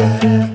da